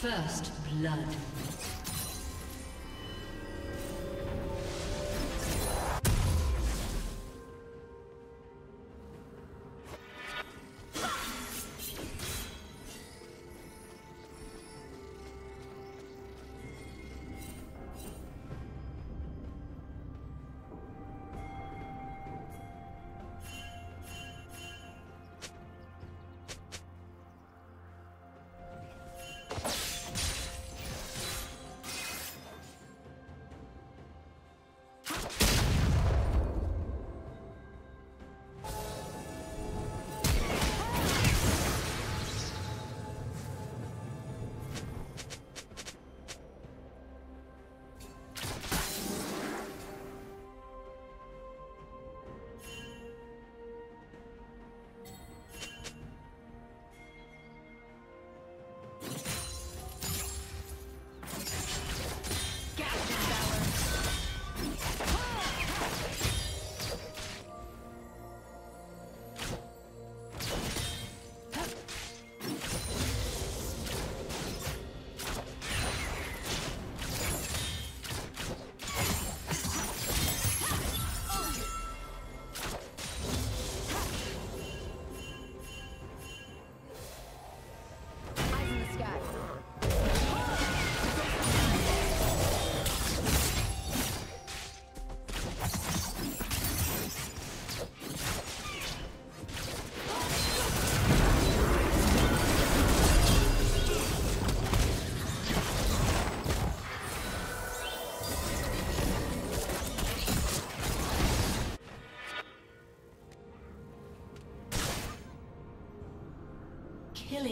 First blood.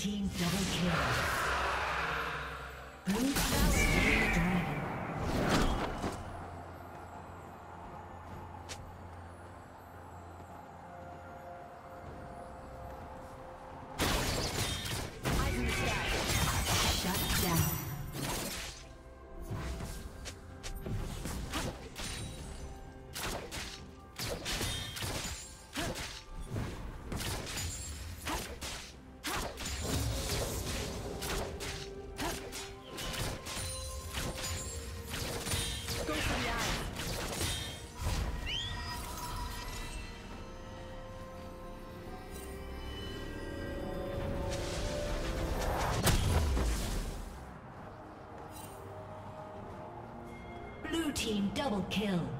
Team double kill. Blue team double kill.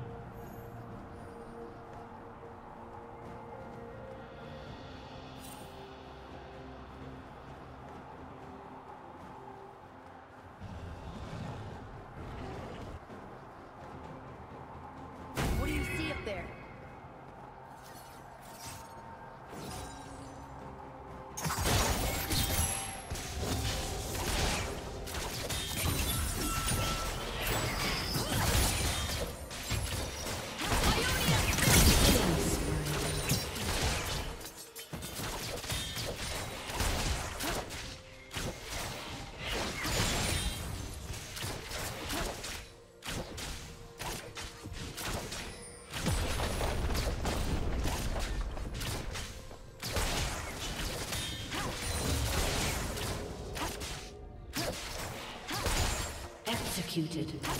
Executed.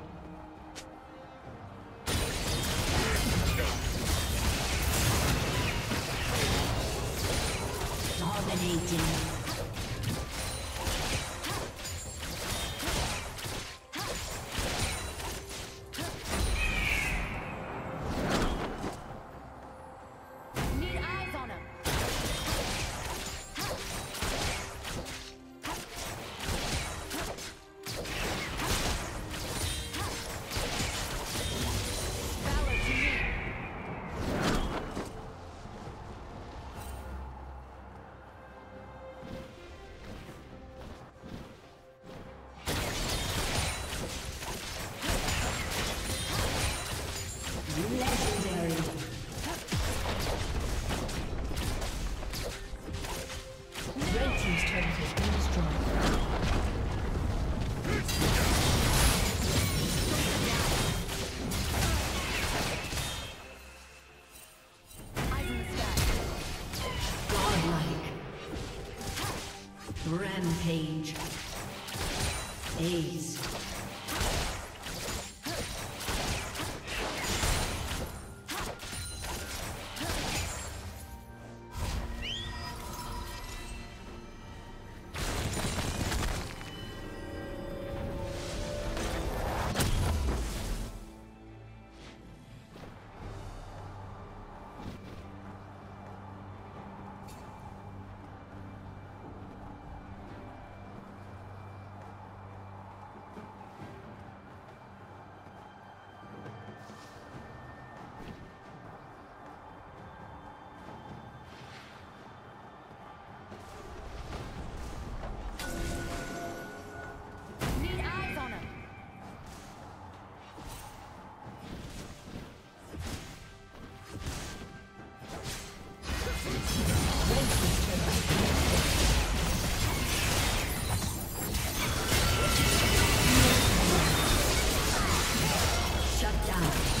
down.